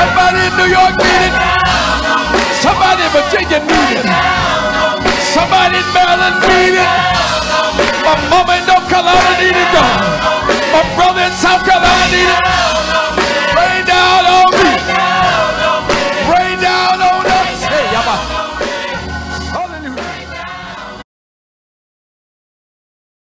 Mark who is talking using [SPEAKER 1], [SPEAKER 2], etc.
[SPEAKER 1] Somebody in New York need it. Somebody in Virginia need it. Somebody in Maryland need it. My mama in North Carolina need it, God. My brother in South Carolina need it.